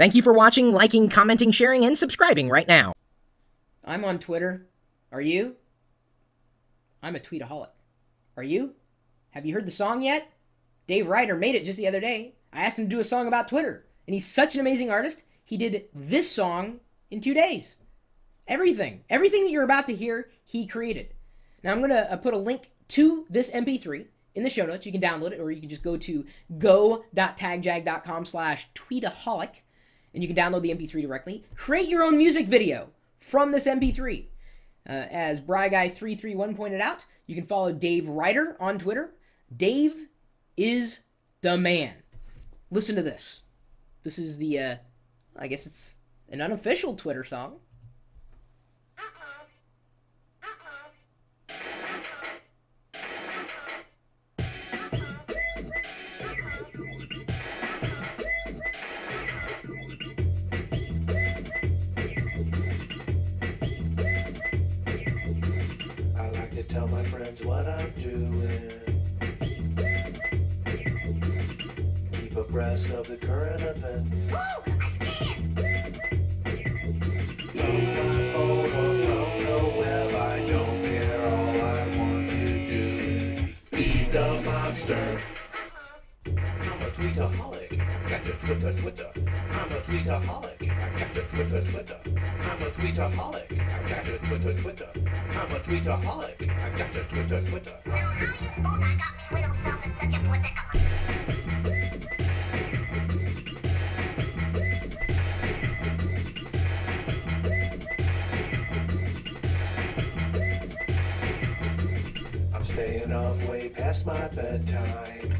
Thank you for watching, liking, commenting, sharing, and subscribing right now. I'm on Twitter. Are you? I'm a tweetaholic. Are you? Have you heard the song yet? Dave Ryder made it just the other day. I asked him to do a song about Twitter, and he's such an amazing artist. He did this song in two days. Everything, everything that you're about to hear, he created. Now I'm going to uh, put a link to this MP3 in the show notes. You can download it, or you can just go to go.tagjag.com slash tweetaholic, and you can download the MP3 directly. Create your own music video from this MP3. Uh, as BryGuy331 pointed out, you can follow Dave Ryder on Twitter. Dave is the man. Listen to this. This is the, uh, I guess it's an unofficial Twitter song. Tell my friends what I'm doing. Keep abreast of the current events. From my phone or from the web, I don't care. All I want to do is feed the monster. I'm a tweetaholic. Got to Twitter, Twitter. I'm a tweetaholic. To Twitter, Twitter. I'm a tweetaholic. I got to Twitter, Twitter. I'm a tweetaholic. I got to Twitter, Twitter. A? I'm staying up way past my bedtime.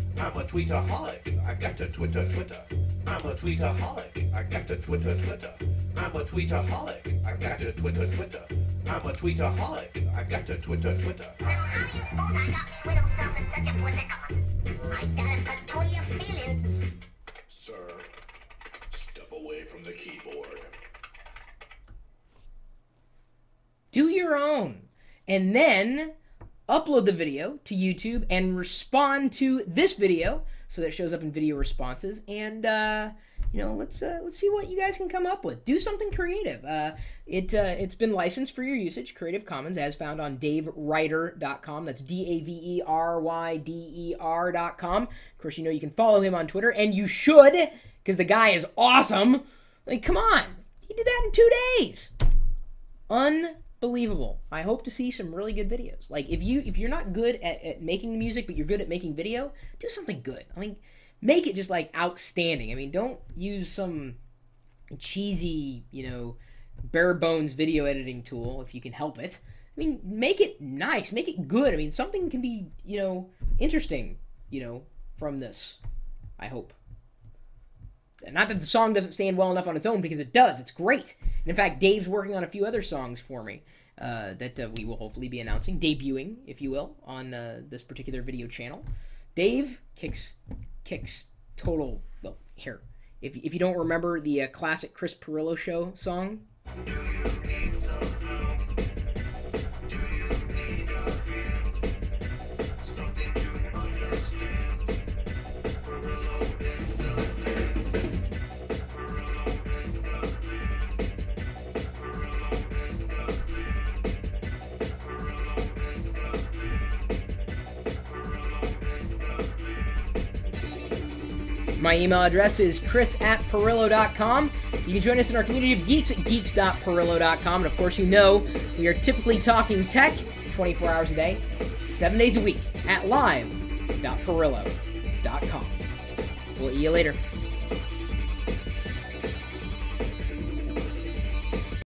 I'm a tweetaholic. I got to Twitter, Twitter. I'm a tweetaholic. I got to Twitter, Twitter. I'm a tweetaholic. I got to Twitter, Twitter. I'm a tweetaholic. I got to Twitter, Twitter. Well, how you suppose I got me little self in such a predicament? I got a peculiar feeling. Sir, step away from the keyboard. do your own and then upload the video to YouTube and respond to this video so that it shows up in video responses. And uh, you know let's uh, let's see what you guys can come up with. Do something creative. Uh, it uh, it's been licensed for your usage. Creative Commons as found on daveryder.com that's d-a-v-e-r-y-d-e-r.com of course you know you can follow him on Twitter and you should because the guy is awesome. Like come on. He did that in two days unbelievable i hope to see some really good videos. Like if you if you're not good at, at making music but you're good at making video do something good. I mean make it just like outstanding. I mean don't use some cheesy you know bare bones video editing tool if you can help it. I mean make it nice make it good. I mean something can be you know interesting you know from this i hope not that the song doesn't stand well enough on its own because it does. It's great. And in fact, Dave's working on a few other songs for me uh, that uh, we will hopefully be announcing, debuting, if you will, on uh, this particular video channel. Dave kicks, kicks total. Well, here, if if you don't remember the uh, classic Chris Pirillo show song, My email address is chris at pirillo.com. You can join us in our community of geeks at geeks.pirillo.com. And of course, you know we are typically talking tech 24 hours a day, seven days a week at live.pirillo.com. We'll see you later.